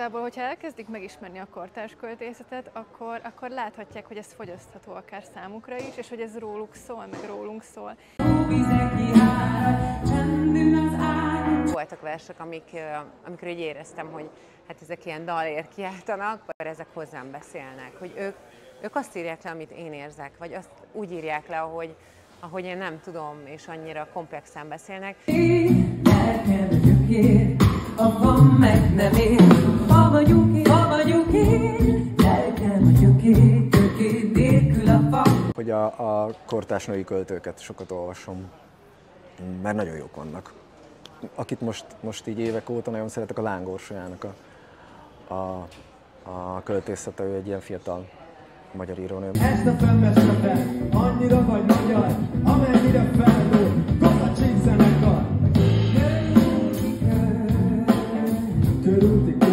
Igazából, hogyha elkezdik megismerni a kortárs költészetet, akkor, akkor láthatják, hogy ez fogyasztható akár számukra is, és hogy ez róluk szól, meg rólunk szól. Voltak versek, amik, amikor így éreztem, hogy hát ezek ilyen dalért kiáltanak, vagy ezek hozzám beszélnek, hogy ők, ők azt írják le, amit én érzek, vagy azt úgy írják le, ahogy, ahogy én nem tudom, és annyira komplexen beszélnek. Hogy a, a kortás női költőket sokat olvasom, mert nagyon jók vannak. Akit most, most így évek óta nagyon szeretek, a Lángorsolyának a, a, a költészete, ő egy ilyen fiatal magyar írónő. Ezt a fennmestepe, annyira vagy magyar, amennyire felnő. Körültik